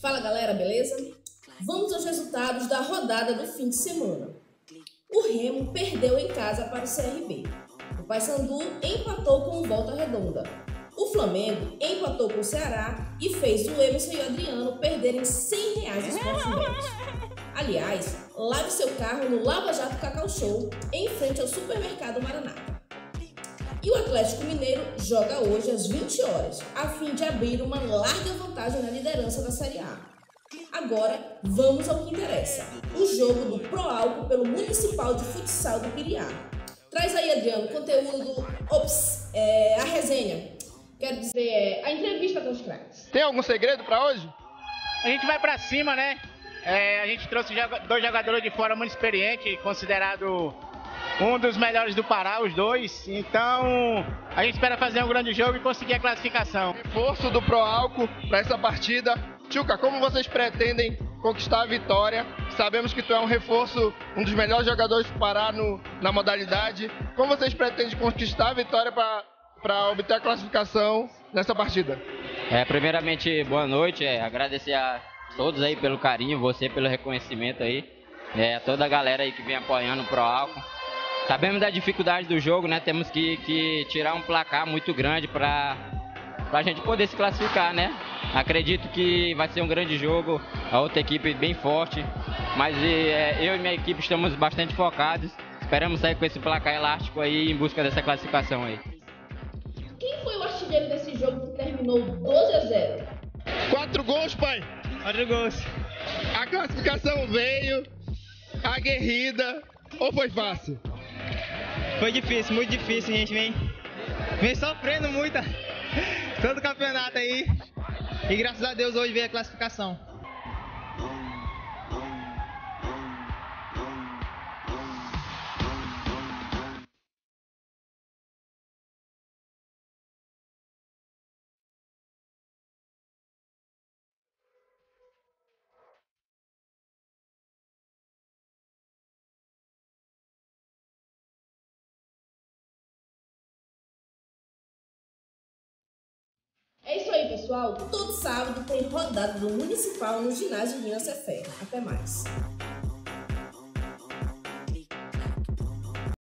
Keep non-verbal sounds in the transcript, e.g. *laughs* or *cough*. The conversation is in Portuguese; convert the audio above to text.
Fala galera, beleza? Vamos aos resultados da rodada do fim de semana. O Remo perdeu em casa para o CRB. O Paysandu empatou com o Volta Redonda. O Flamengo empatou com o Ceará e fez o Emerson e o Adriano perderem 100 reais nos pontos Aliás, lave seu carro no Lava Jato Cacau Show, em frente ao Supermercado Maranata. E o Atlético Mineiro joga hoje às 20 horas, a fim de abrir uma larga vantagem na liderança da Série A. Agora, vamos ao que interessa: o jogo do Pro Álcool pelo Municipal de Futsal do Piriá. Traz aí, Adriano, conteúdo do. Ops, é, a resenha. Quero dizer, é, a entrevista com os craques. Tem algum segredo para hoje? A gente vai para cima, né? É, a gente trouxe dois jogadores de fora muito experientes, considerado um dos melhores do Pará, os dois. Então, a gente espera fazer um grande jogo e conseguir a classificação. Reforço do Pro Álcool para essa partida. Tchuca, como vocês pretendem conquistar a vitória? Sabemos que tu é um reforço, um dos melhores jogadores do Pará no, na modalidade. Como vocês pretendem conquistar a vitória para obter a classificação nessa partida? É, primeiramente, boa noite. É, agradecer a todos aí pelo carinho, você pelo reconhecimento aí. É, toda a galera aí que vem apoiando o Pro Álcool. Sabemos da dificuldade do jogo, né? Temos que, que tirar um placar muito grande para a gente poder se classificar, né? Acredito que vai ser um grande jogo, a outra equipe bem forte, mas é, eu e minha equipe estamos bastante focados. Esperamos sair com esse placar elástico aí em busca dessa classificação aí. Quem foi o artilheiro desse jogo que terminou 12 a 0? Quatro gols, pai! Quatro gols. A classificação veio, aguerrida, ou foi fácil? Foi difícil, muito difícil, a gente vem, vem sofrendo muito *laughs* todo campeonato aí. E graças a Deus hoje veio a classificação. Pessoal. Todo sábado tem rodada do Municipal no ginásio Minas Cefé. Até mais.